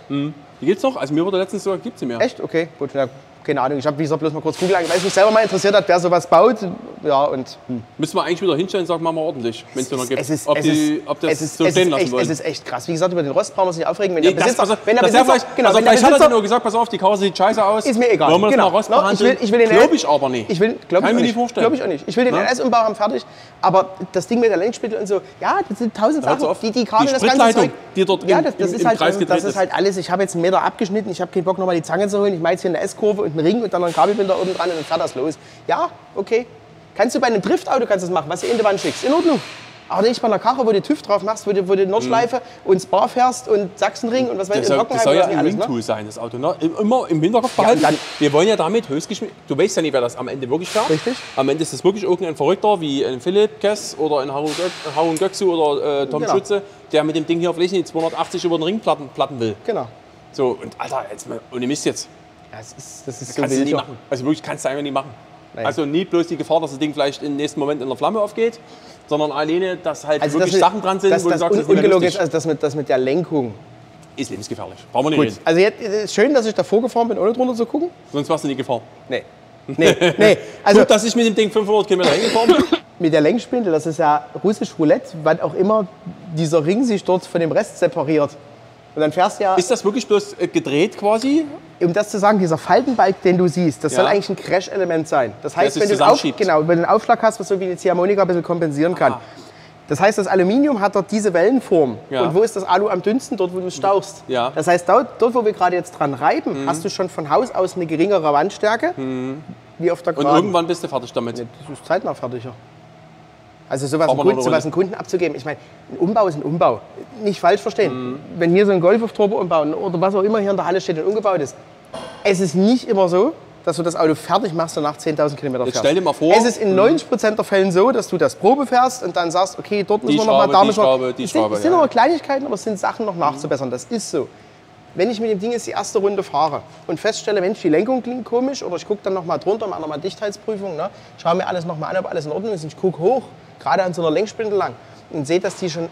Die gibt es noch? Also mir wurde letztens sogar, gibt sie mehr. Echt? Okay, gut. Ja, keine Ahnung. Ich habe, wie gesagt, bloß mal kurz googeln, weil es mich selber mal interessiert hat, wer sowas baut. Ja, und hm. Müssen wir eigentlich wieder hinstellen und sagen, machen wir ordentlich, wenn es noch gibt. es ist, ob, es die, ob das es ist, so es stehen ist lassen echt, wollen. Es ist echt krass. Wie gesagt, über den Rost brauchen wir uns nicht aufregen. Wenn Nee, der das, Besitzer, also, wenn der das wär Besitzer, vielleicht, genau, also wenn der vielleicht hat er nur gesagt, pass auf, die Karre sieht scheiße aus. ist mir egal. Wollen wir das genau. Rost No, ich will, ich will den Glaube ich aber nicht. Ich will, glaub Kann ich mir ich nicht vorstellen. Glaube ich auch nicht. Ich will den? NS-Umbau haben fertig. Aber das Ding mit der Lenkspittel und so, ja, das sind tausend Sachen, die, die das ganze Zeug. die dort ja, das, ist halt, das ist. halt alles. Ich habe jetzt einen Meter abgeschnitten, ich habe keinen Bock, nochmal die Zange zu holen. Ich mache jetzt hier eine S-Kurve und einen Ring und dann noch einen Kabelbinder oben dran und dann fährt das los. Ja, okay. Kannst du bei einem Driftauto kannst das machen, was du in die Wand schickst. In Ordnung. Aber nicht bei einer Karre, wo du TÜV drauf machst, wo du, wo du Nordschleife und Spa fährst und Sachsenring und was weiß Mhm. Das ich, soll, und das soll ja ein alles, ne? Ringtool sein, das Auto. Ne? Immer im Hinterkopf Ja, behalten. dann- wir wollen ja damit Höchstgeschwindigkeit. Du weißt ja nicht, wer das am Ende wirklich fährt. Richtig. Am Ende ist es wirklich irgendein Verrückter wie ein Philipp Kess oder ein Harun, Harun Göksu oder äh, Tom Genau. Schütze, der mit dem Ding hier auf Flächen 280 über den Ring platten, platten will. Genau. So, und Alter, jetzt mal ohne Mist jetzt. Das ist, das ist so Kannst du nie ja. machen. Also wirklich kannst du einfach nie machen. Nein. Also nie bloß die Gefahr, dass das Ding vielleicht im nächsten Moment in der Flamme aufgeht, sondern alleine, dass halt Also wirklich das, Sachen dran sind, das, wo das du sagst, un ungelogen ist, also das mit, das mit der Lenkung. ist lebensgefährlich. Brauchen wir nicht Gut. reden. Also jetzt, schön, dass ich davor gefahren bin, ohne drunter zu gucken. Sonst warst du in die Gefahr. Nee. Nee, nee. Also Gut, dass ich mit dem Ding 500 Kilometer hingefahren bin. mit der Lenkspindel, das ist ja russisch Roulette, wann auch immer dieser Ring sich dort von dem Rest separiert. Und dann fährst du ja, Ist das wirklich bloß äh, gedreht quasi? um das zu sagen, dieser Faltenbalg, den du siehst, das Ja. soll eigentlich ein Crash-Element sein. Das heißt, wenn du, Auf, genau, wenn du einen Aufschlag hast, was so wie eine Ziehharmonika ein bisschen kompensieren kann. Ah. Das heißt, das Aluminium hat dort diese Wellenform. Ja. Und wo ist das Alu am dünnsten? Dort, wo du es stauchst. Ja. Mhm. Das heißt, dort, dort, wo wir gerade jetzt dran reiben, hast du schon von Haus aus eine geringere Wandstärke, wie auf der Und irgendwann bist du fertig damit. Das ist zeitnah fertiger. Also sowas, einen Kunden, sowas einen Kunden abzugeben. Ich meine, ein Umbau ist ein Umbau. Nicht falsch verstehen. Wenn hier so ein Golf auf Turbo umbauen oder was auch immer hier in der Halle steht und umgebaut ist, es ist nicht immer so, dass du das Auto fertig machst und nach 10.000 Kilometer Jetzt fährst. stell dir mal vor- Mhm. Es ist in 90% der Fällen so, dass du das Probe fährst und dann sagst, okay, dort müssen wir noch mal, Schraube, da die müssen wir... Schraube, die es sind, Schraube, es sind ja. Kleinigkeiten, aber es sind Sachen noch nachzubessern. Das ist so. Wenn ich mit dem Ding jetzt die erste Runde fahre und feststelle, Mensch, die Lenkung klingt komisch oder ich gucke dann noch mal drunter, mache noch mal Dichtheitsprüfung, ne? schaue mir alles noch mal an, ob alles in Ordnung ist und ich gucke hoch, gerade an so einer Lenkspindel lang und sehe, dass die schon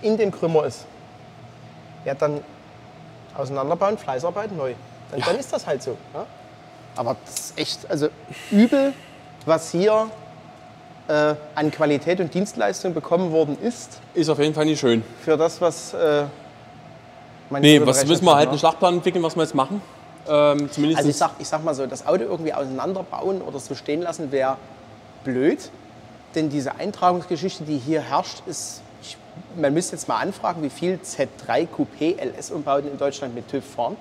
in dem Krümmer ist. Ja, dann auseinanderbauen, Fleißarbeit, neu. Dann, dann ist das halt so. Ne? Aber das ist echt, also übel, was hier äh, an Qualität und Dienstleistung bekommen worden ist Ist auf jeden Fall nicht schön. für das, was äh, man Nee, was müssen wir halt ne? einen Schlachtplan entwickeln, was wir jetzt machen. Ähm, Also ich sag, ich sag mal so, das Auto irgendwie auseinanderbauen oder so stehen lassen wäre blöd. Denn diese Eintragungsgeschichte, die hier herrscht, ist, ich, man müsste jetzt mal anfragen, wie viel Z3 Coupé LS-Umbauten in Deutschland mit TÜV fahren.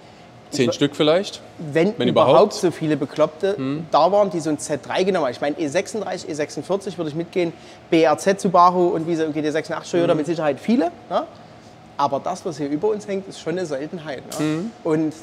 zehn Stück vielleicht. Wenn, Wenn überhaupt, überhaupt. so viele Bekloppte da waren, die so ein Z3 genommen haben. Ich meine, E36, E46 würde ich mitgehen, BRZ Subaru und wie so GT86 Toyota mit Sicherheit viele. Ne? Aber das, was hier über uns hängt, ist schon eine Seltenheit. Ne? Und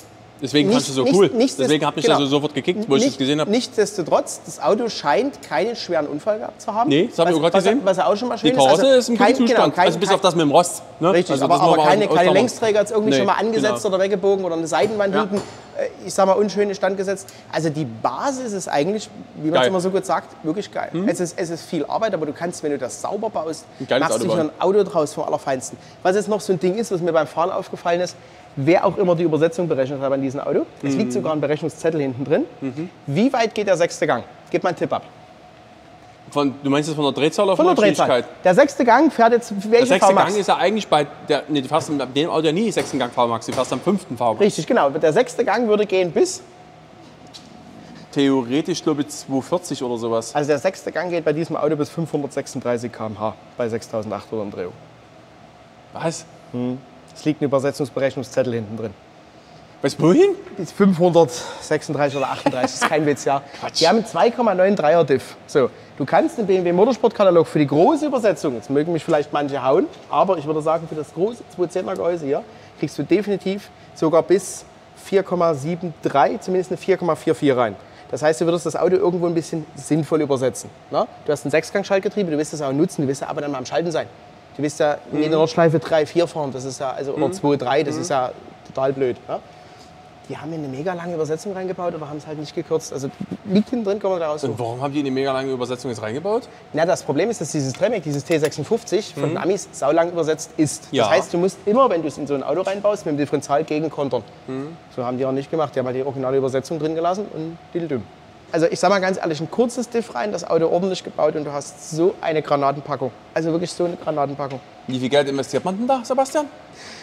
Deswegen fandst du so nicht- cool. nicht- Deswegen hat mich genau. das so sofort gekickt, wo ich nicht, das gesehen habe. Nichtsdestotrotz, das Auto scheint keinen schweren Unfall gehabt zu haben. Nee, das habe ich Was- gerade was- gesehen. Was auch schon mal schön Die Karosse ist. ist im kein- guten Zustand. Genau, kein, also bis kein, auf das mit dem Rost. Ne? Richtig, also aber, aber keine, keine. Längsträger jetzt irgendwie Nee, schon mal angesetzt genau. oder weggebogen oder eine Seitenwand Ja. hinten, äh, ich sag mal, unschön instand gesetzt. Also die Basis ist eigentlich, wie man es immer so gut sagt, wirklich geil. Es, ist, es ist viel Arbeit, aber du kannst, wenn du das sauber baust, machst du ein Auto draus vom Allerfeinsten. Was jetzt noch so ein Ding ist, was mir beim Fahren aufgefallen ist, wer auch immer die Übersetzung berechnet hat an diesem Auto, es Mhm. liegt sogar ein Berechnungszettel hinten drin. Wie weit geht der sechste Gang? Gib mal einen Tipp ab. Von, du meinst das von der Drehzahl oder Von von, der der Drehzahl. Geschwindigkeit? Der sechste Gang fährt jetzt welche Der sechste? Gang ist ja eigentlich bei der. Nee, du fährst mit dem Auto ja nie sechsten Gang VMAX, du fährst am fünften VMAX. Richtig, genau. Der sechste Gang würde gehen bis, Theoretisch, glaube ich, 240 oder sowas. also der sechste Gang geht bei diesem Auto bis 536 km/h bei 6800 Umdrehungen. Was? Es liegt ein Übersetzungsberechnungszettel hinten drin. Du wohin? Bis 536 oder 38, das ist kein Witz, ja. Die haben einen 2,93er Diff. So, du kannst den BMW Motorsportkatalog für die große Übersetzung, jetzt mögen mich vielleicht manche hauen, aber ich würde sagen, für das große 210er Gehäuse hier kriegst du definitiv sogar bis 4,73, zumindest eine 4,44 rein. Das heißt, du würdest das Auto irgendwo ein bisschen sinnvoll übersetzen. Ne? Du hast ein Sechsgang-Schaltgetriebe, du willst das auch nutzen, du willst ja aber dann mal am Schalten sein. Du willst ja in der Nordschleife 3, 4 fahren, das ist ja, also, oder 2, 3, das ist ja total blöd. Ne? Die haben eine mega lange Übersetzung reingebaut, aber haben es halt nicht gekürzt. Also liegt hinten drin, kann man da raussuchen. Und warum haben die eine mega lange Übersetzung jetzt reingebaut? Na, das Problem ist, dass dieses Tremec, dieses T56 von den Amis saulang übersetzt ist. Ja. Das heißt, du musst immer, wenn du es in so ein Auto reinbaust, mit dem Differential gegenkontern. So haben die auch nicht gemacht. Die haben halt die originale Übersetzung drin gelassen und dildüm. Also ich sag mal ganz ehrlich, ein kurzes Diff rein, das Auto ordentlich gebaut und du hast so eine Granatenpackung. Also wirklich so eine Granatenpackung. Wie viel Geld investiert man denn da, Sebastian?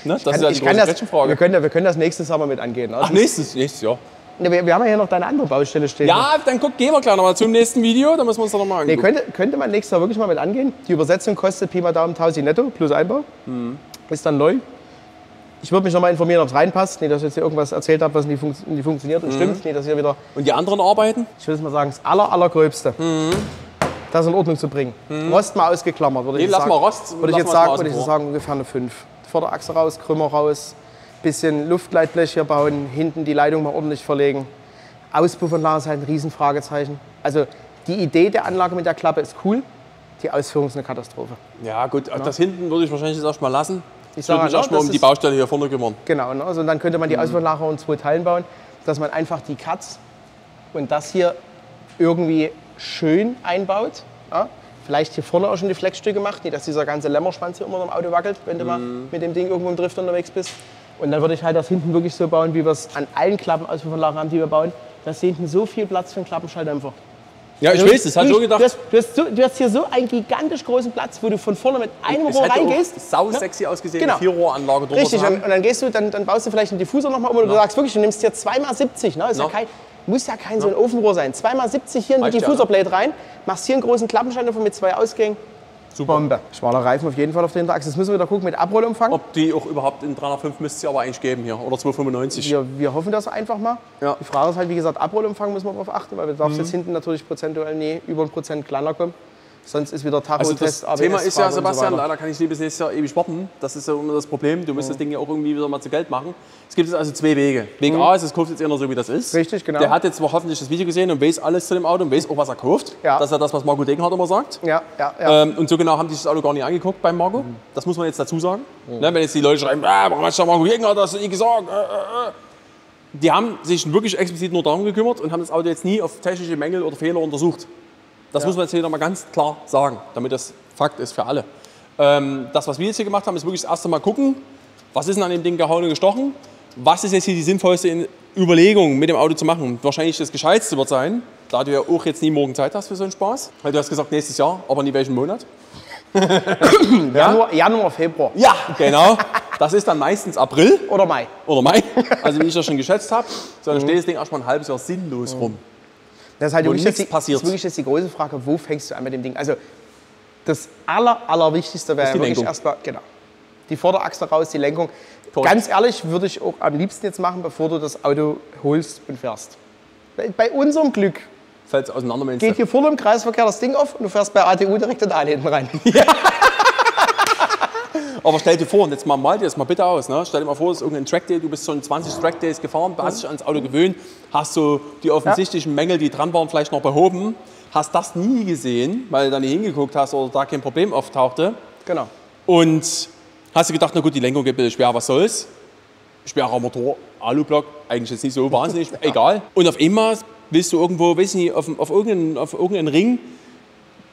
Ne? Das ist ja die ich kann große das, Gretchenfrage. wir, können, wir können das nächstes Sommer mit angehen. ne? Ach, nächstes, nächstes Jahr. Wir, wir haben ja hier noch deine andere Baustelle stehen. Ja, dann guck, gehen wir gleich nochmal zum nächsten Video, dann müssen wir uns das nochmal Nee, angucken. könnte, könnte man nächstes Jahr wirklich mal mit angehen. Die Übersetzung kostet Pi mal Daumen 1000 netto plus Einbau. Mhm. Ist dann neu. Ich würde mich noch mal informieren, ob es reinpasst. Nicht, dass ich jetzt hier irgendwas erzählt habe, was nicht, funkt, nicht funktioniert Mhm. und stimmt. Nicht, dass hier wieder, Und die anderen Arbeiten? ich es mal sagen, das aller, allergröbste. Mhm. Das in Ordnung zu bringen. Rost mal ausgeklammert, würde Nee, ich lass sagen. mal Rost- Würde ich jetzt sagen, würde ich sagen, ungefähr eine 5. Vorderachse raus, Krümmer raus, bisschen Luftleitblech hier bauen, hinten die Leitung mal ordentlich verlegen. Auspuffanlage ist halt ein Riesenfragezeichen. Also die Idee der Anlage mit der Klappe ist cool, die Ausführung ist eine Katastrophe. Ja, gut, das hinten würde ich wahrscheinlich jetzt erstmal lassen. Ich sag würde mich ja, erstmal das um die Baustelle hier vorne kümmern. Genau, ne? also dann könnte man die Auspuffanlage in zwei Teilen bauen, dass man einfach die Cuts und das hier irgendwie schön einbaut. Ja? Vielleicht hier vorne auch schon die Flexstücke macht, nicht, dass dieser ganze Lämmerschwanz hier immer noch im Auto wackelt, wenn du mal mit dem Ding irgendwo im Drift unterwegs bist. Und dann würde ich halt das hinten wirklich so bauen, wie wir es an allen Klappenauspufffanlagen haben, die wir bauen. Da ist hinten so viel Platz für einen Klappenschalldämpfer. Ja, ich Also weiß, das hat wirklich, gedacht. Du hast, du, hast so, du hast hier so einen gigantisch großen Platz, wo du von vorne mit einem Es Rohr reingehst. sau sexy ausgesehen, Genau. eine Vierrohranlage drüber Richtig, und, dann gehst du, dann, dann baust du vielleicht einen Diffusor nochmal um oder du sagst wirklich, du nimmst hier 2x70, ne? Ist ja kein, muss ja kein so ein Ofenrohr sein. 2x70 hier in ja, Diffusorblade rein, machst hier einen großen Klappenschalter mit zwei Ausgängen. Super. Bombe. Schmaler Reifen auf jeden Fall auf der Hinterachse. Jetzt müssen wir wieder gucken mit Abrollumfang. Ob die auch überhaupt in 305 müsste ja aber eigentlich geben hier. Oder 295. Wir, wir hoffen das einfach mal. Ja. Mhm. Die Frage ist halt, wie gesagt, Abrollumfang müssen wir darauf achten, weil wir darfst jetzt hinten natürlich prozentuell nie über ein Prozent kleiner kommen. Sonst ist wieder Also Tacho-Test, das Thema ist ja, so Sebastian, weiter. leider kann ich nie bis nächstes Jahr ewig warten. Das ist ja immer das Problem. Du musst das Ding ja auch irgendwie wieder mal zu Geld machen. Es gibt jetzt also zwei Wege. Weg A ist, es kauft jetzt eher so, wie das ist. Mhm. Richtig, genau. Der hat jetzt hoffentlich das Video gesehen und weiß alles zu dem Auto und weiß auch, was er kauft. Ja. Das ist ja das, was Marco Degenhardt immer sagt. Ja, ja, ja. Ähm, und so genau haben die sich das Auto gar nicht angeguckt beim Marco. Das muss man jetzt dazu sagen. Ne, wenn jetzt die Leute schreiben, ah, warum hat der Marco Degenhardt das nicht gesagt? Äh, äh, äh. Die haben sich wirklich explizit nur darum gekümmert und haben das Auto jetzt nie auf technische Mängel oder Fehler untersucht. Das muss man jetzt hier nochmal ganz klar sagen, damit das Fakt ist für alle. Ähm, das, was wir jetzt hier gemacht haben, ist wirklich das erste Mal gucken, was ist denn an dem Ding gehauen und gestochen? Was ist jetzt hier die sinnvollste In- Überlegung mit dem Auto zu machen? Wahrscheinlich das Gescheitste wird sein, da du ja auch jetzt nie morgen Zeit hast für so einen Spaß. Weil du hast gesagt, nächstes Jahr, aber nie welchen Monat. Januar, Januar, Februar Ja, genau. Das ist dann meistens April oder Mai. oder Mai, also wie ich das schon geschätzt habe. So, dann steht das Ding erstmal ein halbes Jahr sinnlos rum. Das ist halt wirklich nichts jetzt die, passiert. Das ist wirklich jetzt die große Frage, wo fängst du an mit dem Ding? Also das aller, allerwichtigste wäre wirklich erstmal, genau, die Vorderachse raus, die Lenkung. Korrekt. Ganz ehrlich, würde ich auch am liebsten jetzt machen, bevor du das Auto holst und fährst. Bei, unserem Glück geht hier vorne im Kreisverkehr das Ding auf und du fährst bei ATU direkt in den hinten rein. Aber stell dir vor, und jetzt mal mal dir das mal bitte aus. Ne? Stell dir mal vor, es ist irgendein Trackday, du bist schon 20 Trackdays gefahren, hast dich ans Auto gewöhnt, hast so die offensichtlichen Mängel, die dran waren, vielleicht noch behoben, hast das nie gesehen, weil du da nicht hingeguckt hast oder da kein Problem auftauchte. genau. Und hast du gedacht, na gut, die Lenkung geht bisschen schwer, was soll's? Schwerer Motor, Alublock, eigentlich jetzt nicht so wahnsinnig, egal. Und auf einmal willst du irgendwo, weiß nicht, auf, auf, irgendeinen, auf irgendeinen Ring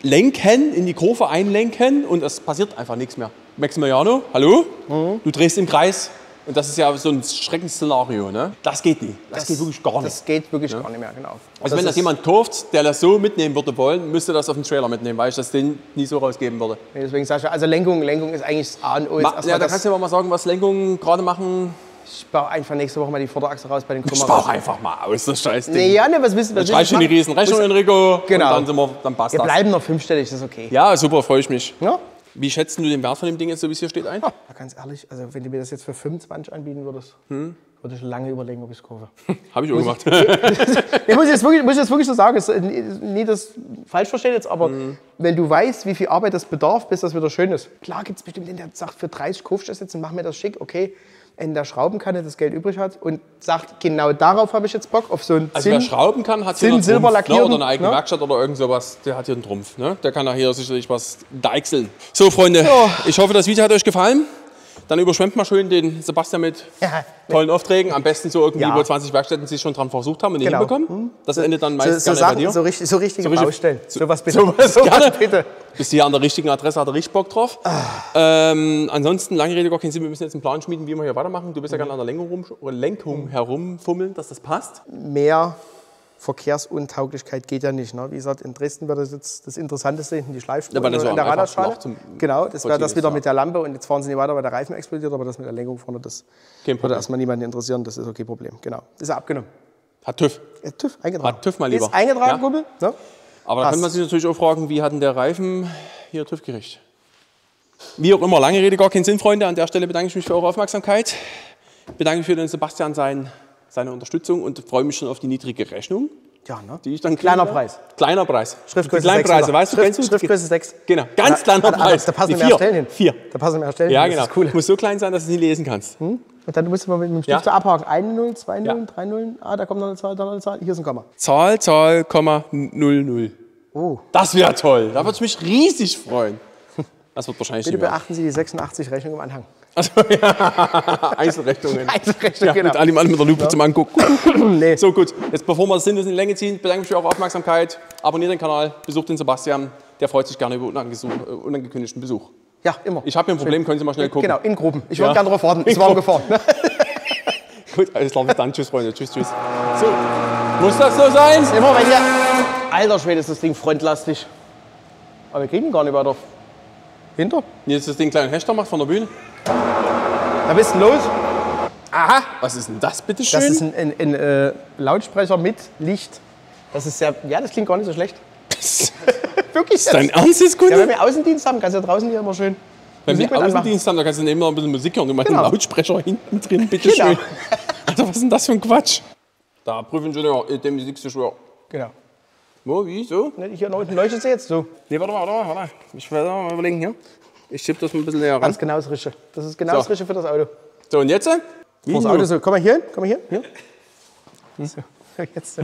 lenken, in die Kurve einlenken und es passiert einfach nichts mehr. Maximiliano, hallo? Du drehst im Kreis. Und das ist ja so ein Schreckensszenario, ne? Das geht nicht. Das, geht wirklich gar nicht. Das geht wirklich gar nicht mehr, genau. also wenn das jemand kauft, der das so mitnehmen würde wollen, müsste das auf den Trailer mitnehmen, weil ich das den nie so rausgeben würde. Nee, Deswegen sag ich, ja, also Lenkung, Lenkung ist eigentlich das A und O. Jetzt Ma, ja, da das- kannst du aber mal sagen, was Lenkungen gerade machen. Ich baue einfach nächste Woche mal die Vorderachse raus bei den Krümmer. einfach mal aus, das Scheißding. Nee, ja, ne, was wissen Dann was schreibst du die machen? riesen Rechnung, Enrico, Genau. und dann, sind wir, dann passt Wir das. bleiben noch fünfstellig, das ist okay. Ja, super, freue ich mich. Ja? Wie schätzt du den Wert von dem Ding jetzt, so wie es hier steht, ein? Ja, ganz ehrlich, also wenn du mir das jetzt für 25 anbieten würdest, Hm? würde ich lange überlegen, ob ich es kaufe. Habe ich auch gemacht. Ich muss jetzt wirklich, muss jetzt wirklich so sagen, ist nie das falsch verstehen jetzt, aber Mhm. wenn du weißt, wie viel Arbeit das bedarf, bis das wieder schön ist. Klar gibt es bestimmt den, der sagt, für 30 kaufst du das jetzt und mach mir das schick, okay. In der Schraubenkanne das Geld übrig hat und sagt, genau darauf habe ich jetzt Bock, auf so einen Also wer Zinn. schrauben kann, hat hier einen Silber Trumpf, ne? oder eine eigene ne? Werkstatt oder irgend sowas. Der hat hier einen Trumpf. Ne? Der kann da hier sicherlich was deichseln. So, Freunde, ich hoffe, das Video hat euch gefallen. Dann überschwemmt mal schön den Sebastian mit tollen Aufträgen. Am besten so irgendwie, Ja. wo 20 Werkstätten sich schon dran versucht haben und nicht Genau. hinbekommen. Das endet dann so, meist so, gerne bei Sachen, dir. so, richtig, so richtige So richtig- Baustellen. so- So was bitte. So gerne. was bitte. Bist du hier an der richtigen Adresse, hat er richtig Bock drauf. Ähm, ansonsten, lange Rede, gar keinen Sinn. Wir müssen jetzt einen Plan schmieden, wie wir hier weitermachen. Du bist ja gerne an der Lenkung, rum, Lenkung herumfummeln, dass das passt. mehr Verkehrsuntauglichkeit geht ja nicht. Ne? Wie gesagt, in Dresden wäre das jetzt das Interessanteste hinten die Schleifspur Ja, in der Radarschale. Genau, das wäre das wieder mit der Lampe und jetzt fahren sie nicht weiter, weil der Reifen explodiert, aber das mit der Lenkung vorne, das würde erstmal niemanden interessieren, das ist okay Problem. Genau. Ist ja abgenommen. Hat TÜV. Ja, TÜV eingetragen. Hat TÜV mal lieber. Ist eingetragen, Ja. Kumpel. Ne? Aber da kann man sich natürlich auch fragen, wie hat denn der Reifen hier TÜV-Gericht? Wie auch immer, lange Rede, gar keinen Sinn, Freunde. An der Stelle bedanke ich mich für eure Aufmerksamkeit. Bedanke mich für den Sebastian sein, seine Unterstützung und freue mich schon auf die niedrige Rechnung, Ja, ne? die ich dann Kleiner kriege. Preis. Kleiner Preis. Schriftgröße die Kleinpreise, 6, weißt du? Schrift, kennst du? Schriftgröße 6. Genau, ganz kleiner Preis. Da passen mehr vier. Stellen hin. Vier. Da passen mehr Stellen Ja, hin. genau. Das ist cool. Muss so klein sein, dass du es nie lesen kannst. Und dann musst du mal mit dem Stift Ja. abhaken. Eine Null, zwei Ja. Nullen, drei Nullen. Ah, da kommt noch eine Zahl, da noch eine Zahl. Hier ist ein Komma. Zahl, Zahl, Komma, 00. Oh. Das wäre toll. Da würde ich mich riesig freuen. Das wird wahrscheinlich Bitte beachten Sie die 86 Rechnung im Anhang. Also, ja. Einzelrechnungen. Einzelrechnung, Ja, genau. Mit allem anderen mit der Lupe zum Angucken. Nee. So gut, jetzt bevor wir das Sinn in die Länge ziehen, bedanke ich mich für eure Aufmerksamkeit. Abonniert den Kanal, besucht den Sebastian. Der freut sich gerne über äh, unangekündigten Besuch. Ja, immer. Ich habe hier ein Problem, können Sie mal schnell gucken. Genau, in Gruppen. Ich Ja. wollte gerne drauf warten. In Ist warm Gruppen. gefahren. ne? Gut, alles klar, bis dann. Tschüss, Freunde. Tschüss, tschüss. So, muss das so sein? Immer wenn ihr. Alter Schwede, ist das Ding frontlastig. Aber wir kriegen ihn gar nicht weiter. Hinter? Jetzt das Ding kleinen Hechter macht von der Bühne. Da bist du los. Aha, was ist denn das, bitte schön? Das ist ein, ein, ein äh, Lautsprecher mit Licht. Das ist sehr. Ja, das klingt gar nicht so schlecht. Wirklich. Dein Ernst ist gut? Ja, wenn wir Außendienst haben, kannst du ja draußen hier immer schön. Wenn wir Musik anmachen. Außendienst haben, da kannst du nebenher ein bisschen Musik hören. Du meinst Genau. einen Lautsprecher hinten drin, bitte Genau. schön. Alter, was ist denn das für ein Quatsch? Da, Prüfingenieur, äh, dem Musikingenieur. Genau. Wo, wie, so? Ne, Hier unten leuchtet sie jetzt so. Nee, warte mal, warte mal, warte. Ich werde mal überlegen hier. Ich schieb das mal ein bisschen näher ran. Ganz genau das Richtige. Das ist genau So. das Richtige für das Auto. So, und jetzt? Vor das Auto so. Komm mal hier hin. Komm mal hier. hier. So, jetzt so.